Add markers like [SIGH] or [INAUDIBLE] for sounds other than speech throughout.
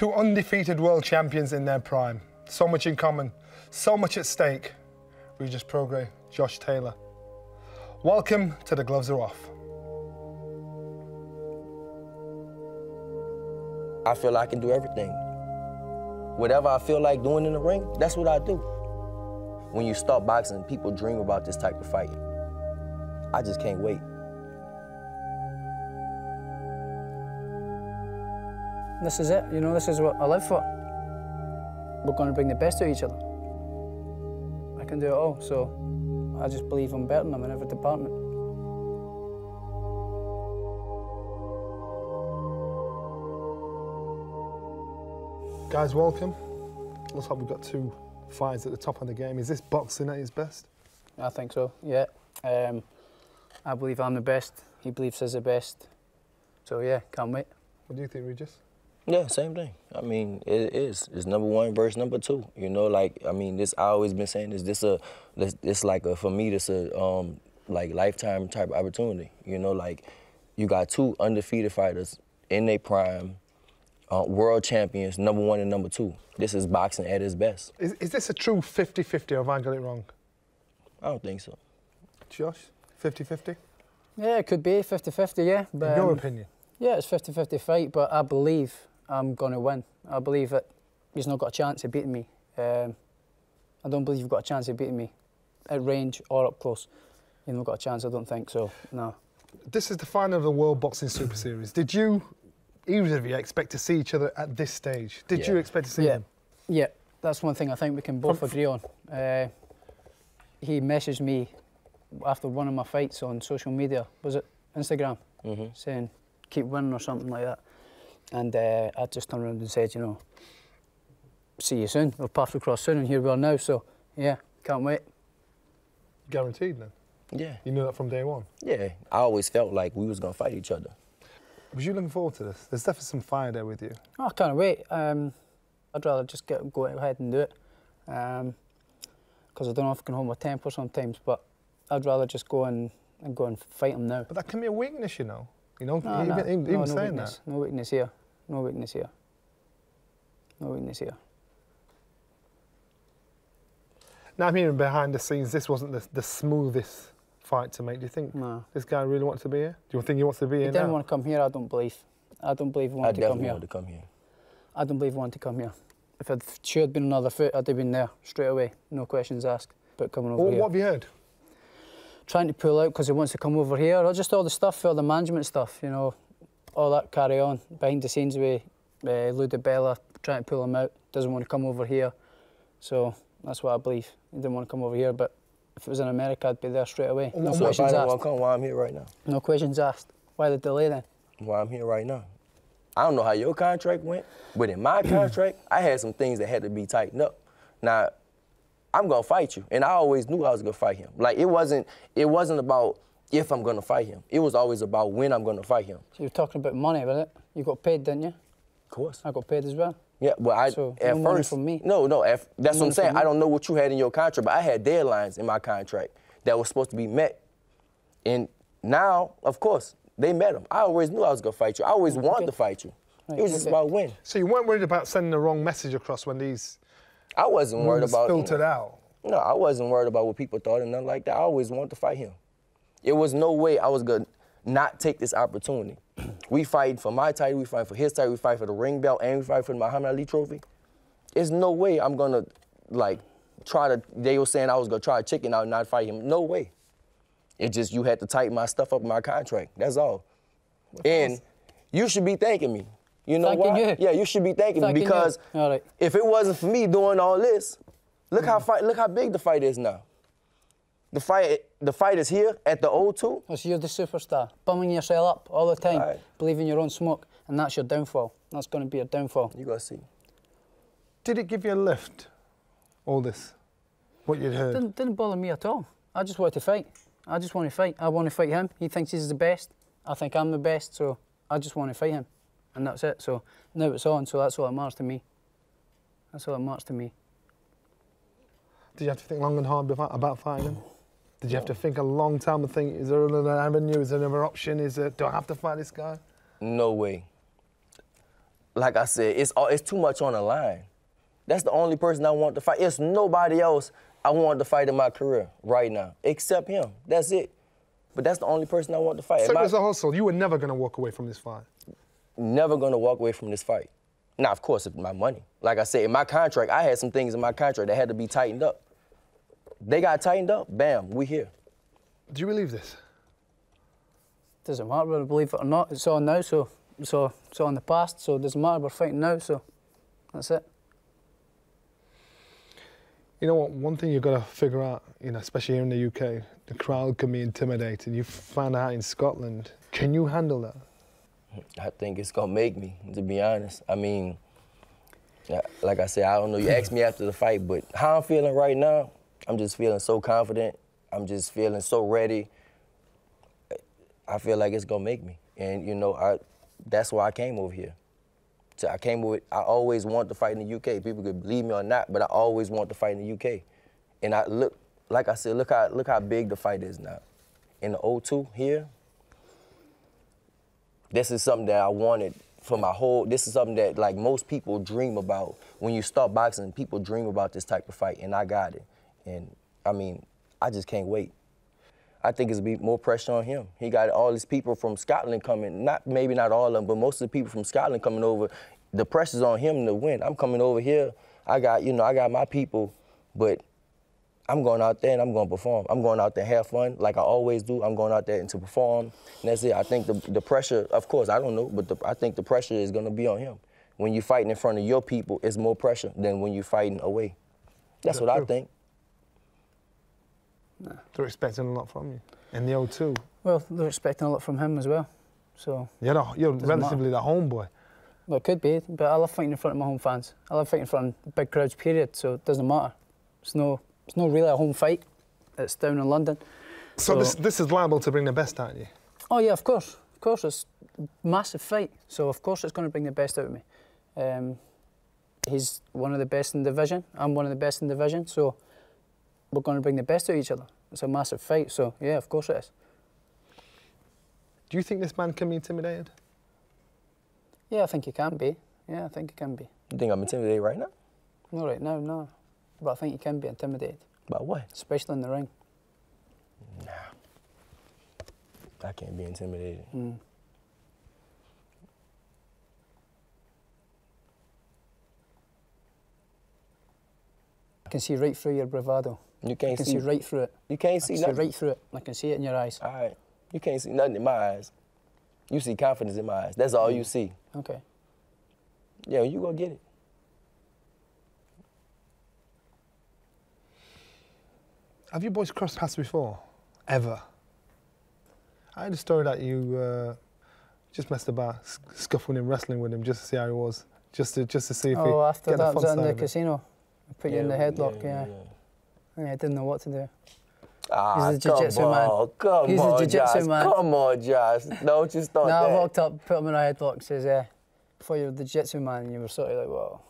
Two undefeated world champions in their prime. So much in common, so much at stake. Regis Prograis, Josh Taylor. Welcome to The Gloves Are Off. I feel I can do everything. Whatever I feel like doing in the ring, that's what I do. When you start boxing, people dream about this type of fight. I just can't wait. This is it, you know, this is what I live for. We're going to bring the best out of each other. I can do it all, so I just believe I'm better than them in every department. Guys, welcome. Looks like we've got two fighters at the top of the game. Is this boxing at its best? I think so, yeah. Um, I believe I'm the best. He believes he's the best. So, yeah, can't wait. What do you think, Regis? Yeah, same thing. I mean, it is. It's number one versus number two. You know, like I mean, this I always been saying is this a this, this like a for me this a um like lifetime type opportunity. You know, like you got two undefeated fighters in their prime, uh, world champions, number one and number two. This is boxing at its best. Is, is this a true 50-50 or have I got it wrong? I don't think so. Josh, 50-50? Yeah, it could be 50-50, yeah. But, In your um, opinion? Yeah, it's 50-50 fight, but I believe I'm going to win. I believe that he's not got a chance of beating me. Um, I don't believe you've got a chance of beating me at range or up close. You've not got a chance, I don't think so, no. This is the final of the World Boxing Super Series. Did you, either of you, expect to see each other at this stage? Did you expect to see Yeah, them? yeah, that's one thing I think we can both From- agree on. Uh, he messaged me after one of my fights on social media, was it Instagram, hmm saying keep winning or something like that. And uh, I just turned around and said, you know, see you soon. We'll pass across soon, and here we are now. So yeah, can't wait. Guaranteed then? Yeah, You knew that from day one? yeah. I always felt like we was gonna fight each other. Was you looking forward to this? There's definitely some fire there with you. Oh, I can't wait. Um, I'd rather just get go ahead and do it, because I don't know if I can hold my temper sometimes. But I'd rather just go and, and go and fight him now. But that can be a weakness, you know. You know, No, even, no, even, no, even no saying weakness. No weakness here. No weakness here. No weakness here. Now, I mean, behind the scenes, this wasn't the, the smoothest fight to make. Do you think No. this guy really wants to be here? Do you think he wants to be He here He didn't now? want to come here. I don't believe. I don't believe he I wanted to come definitely here. wanted to come here. I don't believe he wanted to come here. If I'd sure had been another foot, I'd have been there straight away. No questions asked. But coming over What, here. what have you heard? trying to pull out because he wants to come over here, or just all the stuff, all the management stuff, you know, all that carry on behind the scenes with uh, Lou DiBella, trying to pull him out, doesn't want to come over here. So that's what I believe. He didn't want to come over here, but if it was in America, I'd be there straight away. No questions asked. to come, why I'm here right now? No questions asked. Why the delay then? Why I'm here right now? I don't know how your contract went, but in my [CLEARS THROAT] contract, I had some things that had to be tightened up. Now, I'm gonna fight you, and I always knew I was gonna fight him. Like it wasn't, it wasn't about if I'm gonna fight him. It was always about when I'm gonna fight him. So you're talking about money, was it? You got paid, didn't you? Of course. I got paid as well. Yeah, but I So, at no first from me. No, no. At, that's No what I'm saying. I don't know what you had in your contract, but I had deadlines in my contract that was supposed to be met, and now, of course, they met them. I always knew I was gonna fight you. I always mm, wanted to fight you. Right, it was just about when. So you weren't worried about sending the wrong message across when these I wasn't worried rumors about filtered out? No, I wasn't worried about what people thought and nothing like that. I always wanted to fight him. It was no way I was gonna not take this opportunity. [CLEARS THROAT] we fight for my title, we fight for his title, we fight for the ring belt, and we fight for the Muhammad Ali trophy. There's no way I'm gonna like try to. They were saying I was gonna try to chicken out and not fight him. No way. It just you had to tighten my stuff up in my contract. That's all. And you should be thanking me. You know Thanking why? you. Yeah, you should be thanking Thanking me because right. if it wasn't for me doing all this, look how fight, look how big the fight is now. The fight, the fight is here at the O2. So you're the superstar, bumming yourself up all the time, Aye. believing your own smoke, and that's your downfall. That's going to be your downfall. You gotta see. Did it give you a lift, all this, what you'd heard? Didn't, didn't bother me at all. I just want to fight. I just want to fight. I want to fight him. He thinks he's the best. I think I'm the best, so I just want to fight him. And that's it. So now it's on, so that's all that matters to me. That's all that matters to me. Did you have to think long and hard about, about fighting him? Did you have to think a long time and think, is there another avenue? Is there another option? Is there, do I have to fight this guy? No way. like I said, it's all, it's too much on the line. That's the only person I want to fight. It's nobody else I want to fight in my career right now, except him. That's it. But that's the only person I want to fight. So I- as a hustle, you were never going to walk away from this fight. never gonna walk away from this fight. Now, of course, it's my money. Like I said, in my contract, I had some things in my contract that had to be tightened up. They got tightened up, bam, we here. Do you believe this? Doesn't matter whether I believe it or not. It's on now, so so all, it's all in the past. So it doesn't matter. We're fighting now, so that's it. You know what? One thing you've got to figure out, you know, especially here in the UK, the crowd can be intimidating. You found out in Scotland. Can you handle that? I think it's gonna make me, to be honest. I mean, like I said, I don't know. You asked me after the fight, but how I'm feeling right now, I'm just feeling so confident. I'm just feeling so ready. I feel like it's gonna make me, and you know, I that's why I came over here. So I came with. I always want to fight in the UK. People could believe me or not, but I always want to fight in the UK. And I look, like I said, look how look how big the fight is now. In the O2 here, this is something that I wanted for my whole. This is something that like most people dream about. When you start boxing, people dream about this type of fight, and I got it. And I mean, I just can't wait. I think it's be more pressure on him. He got all these people from Scotland coming. Not maybe not all of them, but most of the people from Scotland coming over. The pressure's on him to win. I'm coming over here. I got you know I got my people, but I'm going out there and I'm going to perform. I'm going out there and have fun like I always do. I'm going out there and to perform. And that's it. I think the, the pressure, of course, I don't know, but the, I think the pressure is going to be on him. When you're fighting in front of your people, it's more pressure than when you're fighting away. That's that what I true? They're expecting a lot from you. In the O2. Well, they're expecting a lot from him as well. So You're, you're relatively the homeboy. well, it could be, but I love fighting in front of my home fans. I love fighting in front of big crowds. Period. So it doesn't matter. It's no, it's not really a home fight. It's down in London. So, So- this, this is liable to bring the best out of you. Oh yeah, of course, of course. It's a massive fight, so of course it's going to bring the best out of me. Um, he's one of the best in the division. I'm one of the best in the division, so we're going to bring the best out of each other. It's a massive fight, so yeah, of course it is. Do you think this man can be intimidated? Yeah, I think he can be. Yeah, I think he can be. You think I'm intimidated right now? Not right now, no, but I think he can be intimidated, About what? especially in the ring. Nah. I can't be intimidated. Mm. I can see right through your bravado. You can't can see. see right through it. You can't can see see nothing. right through it. I can see it in your eyes. All right. You can't see nothing in my eyes. You see confidence in my eyes. That's all you see. Okay. Yeah, you gonna get it. Have you boys crossed paths before? Ever? I had a story that you uh, just messed about scuffling and wrestling with him just to see how he was. Just to, just to see if he Oh, after get the that, was fun that in the it. casino? I put you in the headlock, yeah. yeah. Yeah, I didn't know what to do. Ah, He's come jiu-jitsu man. come He's on, jiu-jitsu man. Come on, Josh. Don't you start no, I walked up, put him in a headlock, says, uh, before you're the jiu-jitsu man, and you were sort of like, whoa.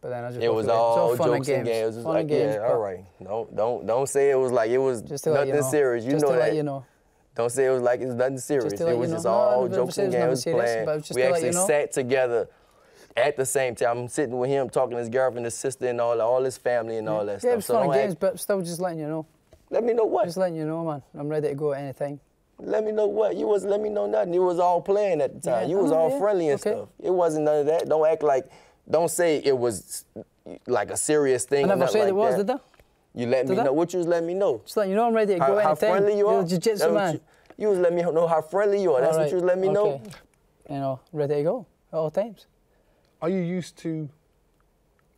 But then I just It was all, it's all fun jokes and and games. games. It was Fun like, games, yeah, all right. Don't don't don't say it was like it was Just nothing you know. serious. You just know to that. let you know. Don't say it was like it's nothing serious. it was just. No, all jokes and it games serious, playing. it was just we actually you know. sat together at the same time. I'm sitting with him, talking to his girlfriend, his sister, and all all his family and all that Yeah, stuff. it was so fun games, act- but still just letting you know. let me know what. Just letting you know, man. I'm ready to go at any time. Let me know what. You was let me know nothing. You was all playing at the time. Yeah, you was know, all yeah. friendly and Okay. stuff. It wasn't none of that. Don't act like. Don't say it was like a serious thing. I never said like it was, that. did I? You let me Did I? know. What you was letting me know. Just letting you know I'm ready to How, go how friendly you You're a jiu-jitsu man. You, you was letting me know how friendly you are. That's All what you was letting me know. You know, ready to go at all times. Are you used to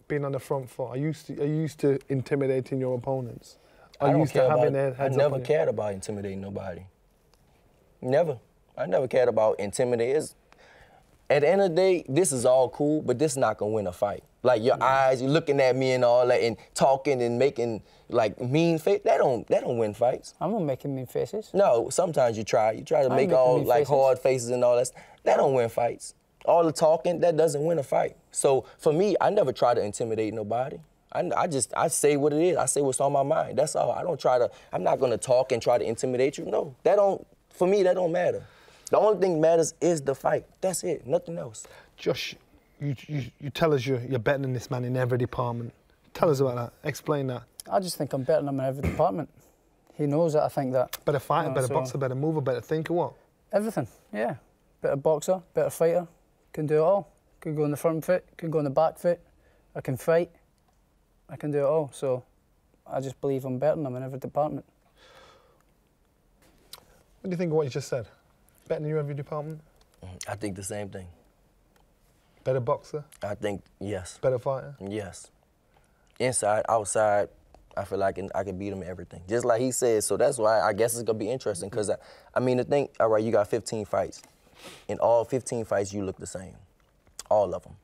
being on the front foot? Are you used to, are you used to intimidating your opponents? Are I you don't used care to having about. their I heads up never you? cared about intimidating nobody. Never. I never cared about intimidating. It's, at the end of the day, this is all cool, but this not gonna win a fight. Like your eyes, you looking at me and all that, and talking and making like mean face. That don't that don't win fights. I'm not making mean faces. No, sometimes you try. You try to I'm make all like faces. hard faces and all that. st- That don't win fights. All the talking that doesn't win a fight. So for me, I never try to intimidate nobody. I, I just I say what it is. I say what's on my mind. That's all. I don't try to. I'm not gonna talk and try to intimidate you. No, that don't. For me, that don't matter. The only thing matters is the fight. That's it. Nothing else. Josh, you, you, you tell us you're, you're better than this man in every department. Tell us about that. Explain that. I just think I'm better than him in every department. He knows that. I think that Better fighter, No, better so- boxer, better mover, better thinker. What? everything. Yeah, better boxer, better fighter. Can do it all. Can go on the front foot. Can go on the back foot. I can fight. I can do it all. So I just believe I'm better than him in every department. What do you think of what you just said? Better than you in every department. Mm-hmm. I think the same thing. Better boxer, I think yes, better fighter. yes. Inside, outside, I feel like I can, I can beat him in everything. Just like he said. So that's why I guess it's gonna be interesting. Cause I, I mean, the thing, all right, you got 15 fights. In all 15 fights, you look the same, all of them.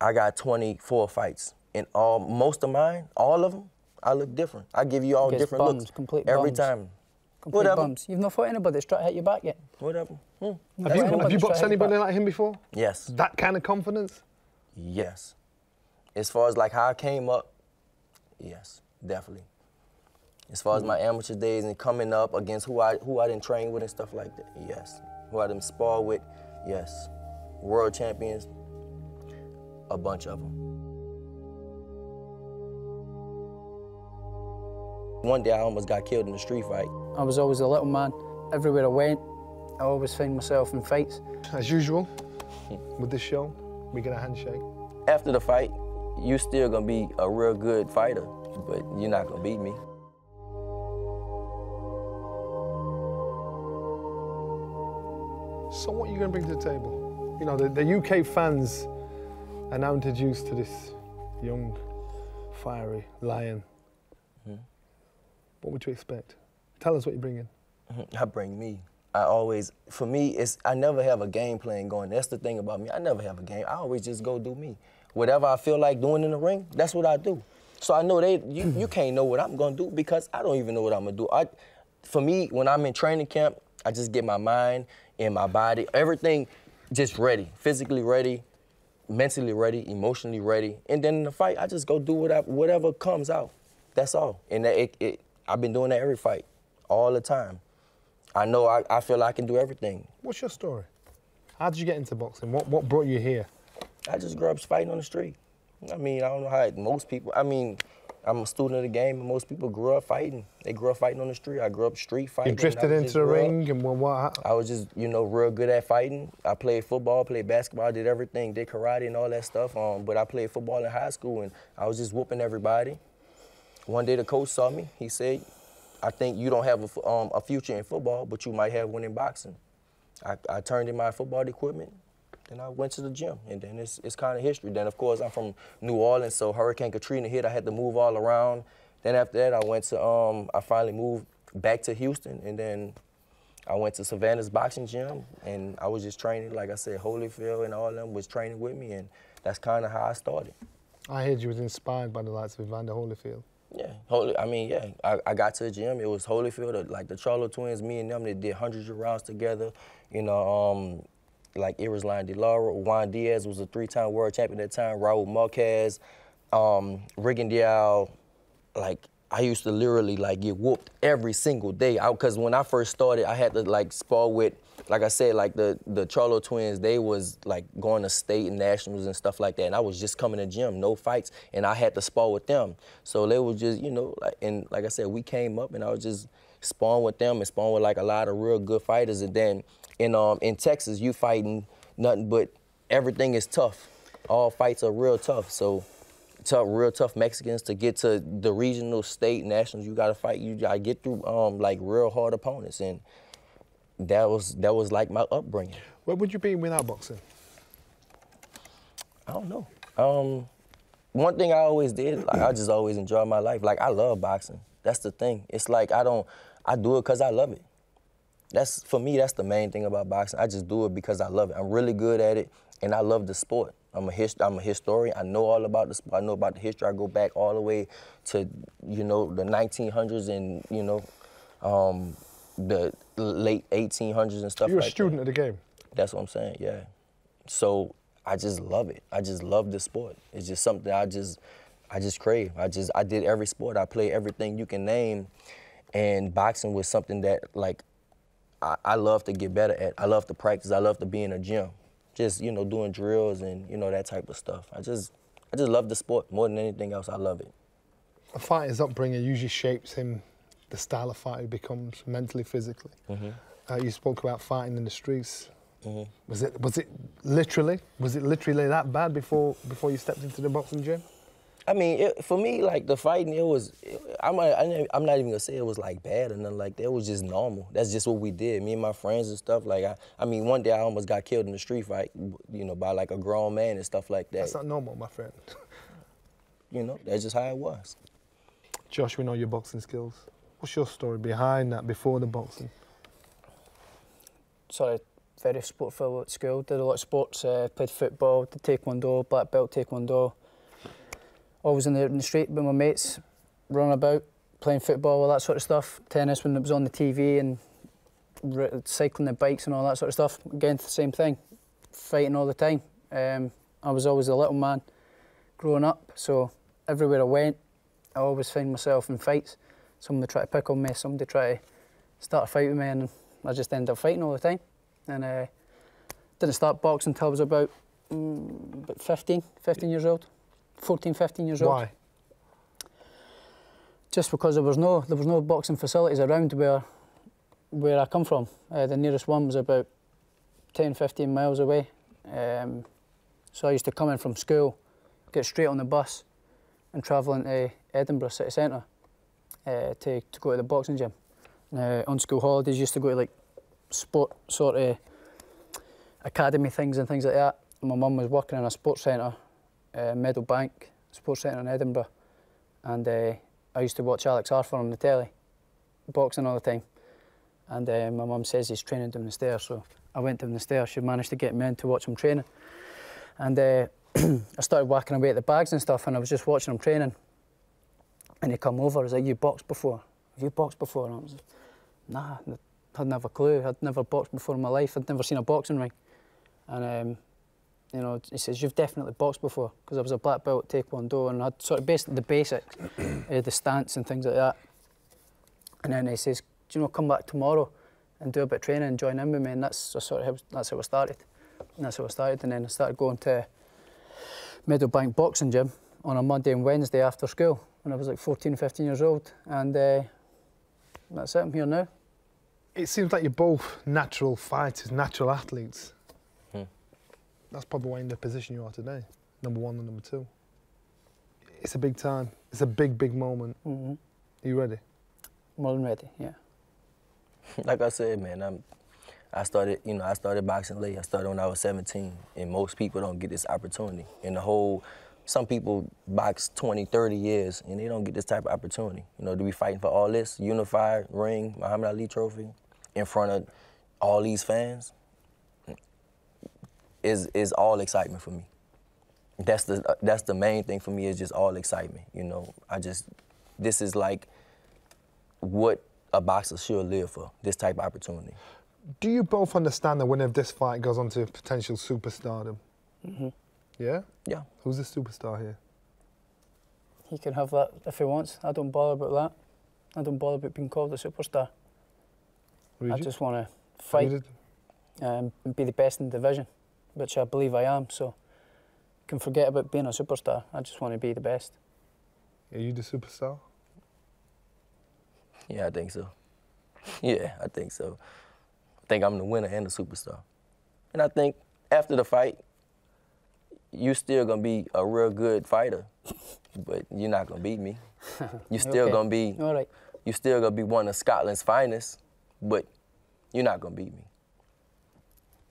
I got 24 fights. In all, most of mine, all of them, I look different. I give you all different bums, looks complete every bums. time. Complete Whatever. bums. You've not fought anybody that's tried to hit your back yet. Whatever. Hmm. Have you, anybody have you try boxed anybody like him before? Yes. That kind of confidence? Yes. As far as like how I came up, yes, definitely. As far as mm. my amateur days and coming up against who I who I didn't train with and stuff like that, yes. Who I didn't spar with, yes. World champions, a bunch of them. One day I almost got killed in a street fight. I was always a little man. Everywhere I went, I always find myself in fights. As usual, [LAUGHS] with this show, we get a handshake. After the fight, you're still gonna be a real good fighter, but you're not gonna beat me. So what are you going to bring to the table? You know, the, the UK fans are now introduced to this young, fiery lion. What would you expect? Tell us what you're bringing. [LAUGHS] I bring me. I always, for me, it's I never have a game plan going. That's the thing about me. I never have a game. I always just go do me. Whatever I feel like doing in the ring, that's what I do. So I know they, you, you [CLEARS THROAT] can't know what I'm gonna do because I don't even know what I'm gonna do. I, for me, when I'm in training camp, I just get my mind and my body, everything, just ready, physically ready, mentally ready, emotionally ready, and then in the fight, I just go do whatever, whatever comes out. That's all. And that it, it, I've been doing that every fight, all the time. I know I, I feel I can do everything. What's your story? How did you get into boxing? What, what brought you here? I just grew up fighting on the street. I mean, I don't know how it- most people. I mean, I'm a student of the game, and most people grew up fighting. They grew up fighting on the street. I grew up street fighting. You drifted into the grew up- ring and what? what I was just, you know, real good at fighting. I played football, played basketball, did everything, did karate and all that stuff. Um, but I played football in high school, and I was just whooping everybody. One day the coach saw me. He said, "I think you don't have a, um, a future in football, but you might have one in boxing." I, I turned in my football equipment. Then I went to the gym, and then it's, it's kind of history. Then, of course, I'm from New Orleans, so Hurricane Katrina hit. I had to move all around. Then after that, I went to, um, I finally moved back to Houston, and then I went to Savannah's boxing gym, and I was just training. Like I said, Holyfield and all of them was training with me, and that's kind of how I started. I heard you was inspired by the likes of Evander Holyfield. Yeah, Holy. I mean, yeah. I, I got to the gym. It was Holyfield, like the Charlo twins. Me and them, they did hundreds of rounds together. You know, um, like Erislandy Lara, Juan Diaz was a three-time world champion at the time. Raul Marquez, um, Rigondeaux. Like I used to literally like get whooped every single day. Because when I first started, I had to like spar with. Like I said, like the the Charlo twins, they was like going to state and nationals and stuff like that. And I was just coming to gym, no fights, and I had to spar with them. So they was just, you know, like and like I said, we came up and I was just sparring with them and sparring with like a lot of real good fighters. And then in um in Texas, you fighting nothing but everything is tough. All fights are real tough. So tough, real tough Mexicans to get to the regional, state, nationals. You got to fight. You got to get through um, like real hard opponents, and that was that was like my upbringing. Where would you be without boxing? I don't know. Um, one thing I always did, like I just always enjoyed my life. Like I love boxing. That's the thing. It's like I don't, I do it because I love it. That's for me. That's the main thing about boxing. I just do it because I love it. I'm really good at it, and I love the sport. I'm a hist- I'm a historian. I know all about the sport. I know about the history. I go back all the way to you know the 1900s and you know um, the late 1800s and stuff You're a student that. of the game. That's what I'm saying. Yeah. So I just love it. I just love the sport. It's just something I just I just crave. I just I did every sport. I play everything you can name, and boxing was something that like I, I love to get better at. I love to practice. I love to be in a gym. just you know doing drills and you know that type of stuff. I just I just love the sport more than anything else. I love it. A fighter's upbringing usually shapes him, the style of fighter he becomes mentally, physically. Mm-hmm. Uh, you spoke about fighting in the streets. Mhm. Was it was it literally was it literally that bad before before you stepped into the boxing gym? I mean, it, for me, like the fighting, it was. I'm not, I'm not even gonna say it was like bad or nothing like that. It was just normal. That's just what we did. Me and my friends and stuff. Like I, I mean, one day I almost got killed in the street fight, you know, by like a grown man and stuff like that. That's not normal, my friend. [LAUGHS] You know, that's just how it was. Josh, we know your boxing skills. What's your story behind that before the boxing? Sort of very sport filled at school. Did a lot of sports. Uh, played football, did taekwondo, black belt taekwondo. Always in the, in the street with my mates, running about, playing football, all that sort of stuff. Tennis when it was on the TV and cycling the bikes and all that sort of stuff. Again, the same thing. Fighting all the time. Um, I was always a little man growing up, so everywhere I went, I always find myself in fights. Somebody try to pick on me, somebody try to start a fight with me, and I just ended up fighting all the time. And uh, didn't start boxing until I was about, mm, about 15, 15 years old. 14, 15 years old. Why? Just because there was no there was no boxing facilities around where where I come from. Uh, the nearest one was about 10, 15 miles away. Um, so I used to come in from school, get straight on the bus, and travel into Edinburgh city centre uh, to to go to the boxing gym. Uh, on school holidays, used to go to like sport sort of academy things and things like that. My mum was working in a sports centre, uh, Meadowbank Sports Centre in Edinburgh, and uh, I used to watch Alex Arthur on the telly, boxing all the time. And uh, my mum says he's training down the stairs, so I went down the stairs. She managed to get me in to watch him training, and uh, [CLEARS THROAT] I started whacking away at the bags and stuff, and I was just watching him training. And he come over, he's like, "You boxed before? Have you boxed before?" And I was, "Nah, I'd never clue. I'd never boxed before in my life. I'd never seen a boxing ring." And um, you know, he says, you've definitely boxed before, because I was a black belt at Taekwondo and I had sort of basically the basics, [COUGHS] uh, the stance and things like that. And then he says, do you know, come back tomorrow and do a bit of training and join in with me. And that's sort of how, that's how I started. And that's how I started. And then I started going to Meadowbank Boxing Gym on a Monday and Wednesday after school when I was like 14, 15 years old. And uh, that's it, I'm here now. It seems like you're both natural fighters, natural athletes. Hmm. That's probably why in the position you are today, number one and number two. It's a big time. It's a big, big moment. Mm-hmm. Are you ready? More than ready, yeah. [LAUGHS] like I said, man, I'm, I started, you know, I started boxing late. I started when I was 17, and most people don't get this opportunity. And the whole, some people box 20, 30 years, and they don't get this type of opportunity. You know, to be fighting for all this unified ring, Muhammad Ali Trophy, in front of all these fans, is is all excitement for me. That's the that's the main thing for me is just all excitement. You know, I just this is like what a boxer should live for. This type of opportunity. Do you both understand that winner of this fight goes on to potential superstardom? Mm-hmm. Yeah? Yeah. Who's the superstar here? He can have that if he wants. I don't bother about that. I don't bother about being called a superstar. I Regis? just want to fight Regis? um, and be the best in the division, which I believe I am. So I can forget about being a superstar. I just want to be the best. Are you the superstar? Yeah, I think so. [LAUGHS] Yeah, I think so. I think I'm the winner and the superstar. And I think after the fight, you still gonna be a real good fighter, but you're not gonna beat me. [LAUGHS] You're still Okay. gonna be All right. You're still gonna be one of Scotland's finest, but you're not gonna beat me.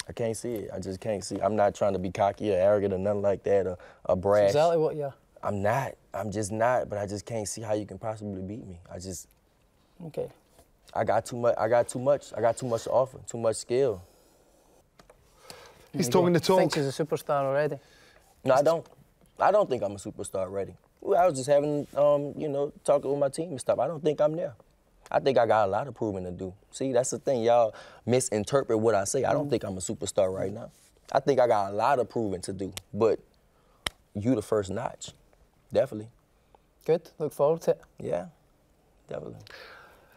I can't see it. I just can't see. I'm not trying to be cocky or arrogant or nothing like that or, or That's brash. exactly what you are. I'm not. I'm just not. But I just can't see how you can possibly beat me. I just Okay. I got too much. I got too much. I got too much to offer. Too much skill. He's you talking go. the talk. Thinks he's a superstar already. No, I don't. I don't think I'm a superstar already. I was just having, um, you know, talking with my team and stuff. I don't think I'm there. I think I got a lot of proving to do. See, that's the thing. Y'all misinterpret what I say. I don't mm. think I'm a superstar right now. I think I got a lot of proving to do. But you the first notch. Definitely. Good. Look forward to it. Yeah. Definitely.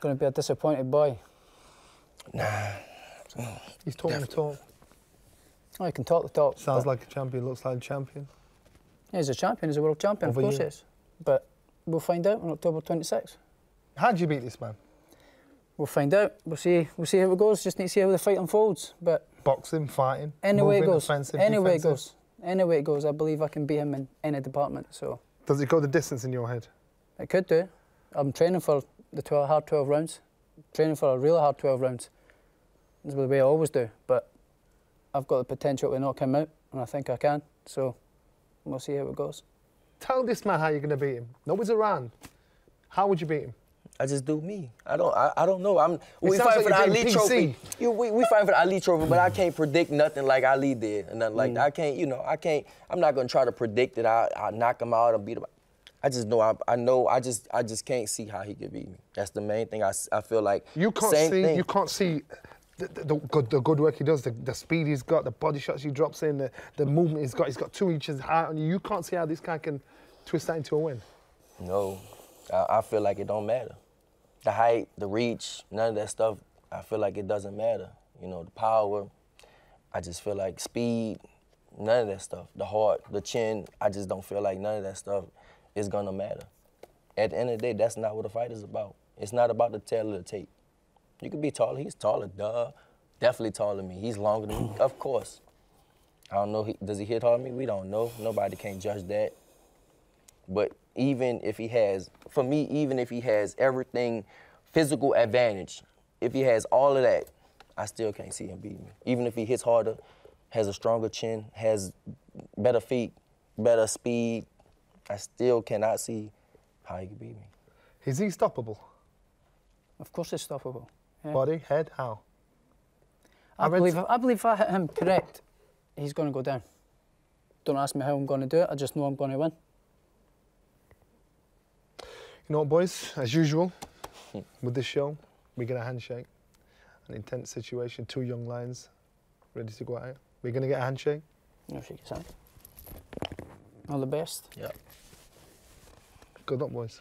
Going to be a disappointed boy. Nah. He's talking the talk. Oh, he can talk the talk. Sounds like a champion, looks like a champion. he's a champion. He's a world champion. Over of course he is. But we'll find out on October 26th. How'd you beat this man? We'll find out. We'll see. We'll see how it goes. Just need to see how the fight unfolds. But Boxing, fighting, any way it goes, offensive, any way it goes, any way it goes, I believe I can beat him in any department. So Does it go the distance in your head? it could do. I'm training for the 12, hard 12 rounds. Training for a really hard 12 rounds. That's the way I always do. But I've got the potential to knock him out, and I think I can. So we'll see how it goes. Tell this man how you're going to beat him. Nobody's around. How would you beat him? I just do me. I don't. I, I don't know. I'm. we sounds fight like for the Ali trophy. You, we we fight for the Ali trophy, but I can't predict nothing like Ali did, and nothing Mm. like that. I can't. You know, I can't. I'm not gonna try to predict that I I knock him out and beat him. I just know. I, I know. I just I just can't see how he could beat me. That's the main thing. I, I feel like You can't see. Thing. You can't see. The, the, the, good, the good work he does, the, the speed he's got, the body shots he drops in, the, the movement he's got. He's got two inches high on you. You can't see how this guy can twist that into a win. No, I, I feel like it don't matter. The height, the reach, none of that stuff. I feel like it doesn't matter. You know, the power. I just feel like speed, none of that stuff. The heart, the chin. I just don't feel like none of that stuff is gonna matter. At the end of the day, that's not what a fight is about. It's not about the tale of the tape. You could be taller. He's taller, duh. Definitely taller than me. He's longer than me, [LAUGHS] of course. I don't know. He, does he hit harder than me? We don't know. Nobody can judge that. But even if he has, for me, even if he has everything, physical advantage, if he has all of that, I still can't see him beat me. Even if he hits harder, has a stronger chin, has better feet, better speed, I still cannot see how he could beat me. Is he stoppable? Of course, he's stoppable. Yeah. Body, head, how? I, I believe. s- I believe if I hit him correct, he's going to go down. Don't ask me how I'm going to do it. I just know I'm going to win. You know what, boys? As usual, with this show, we get a handshake. An intense situation, two young lions ready to go out. We're going to get a handshake. No shake his hand. All the best. Yeah. Good luck, boys.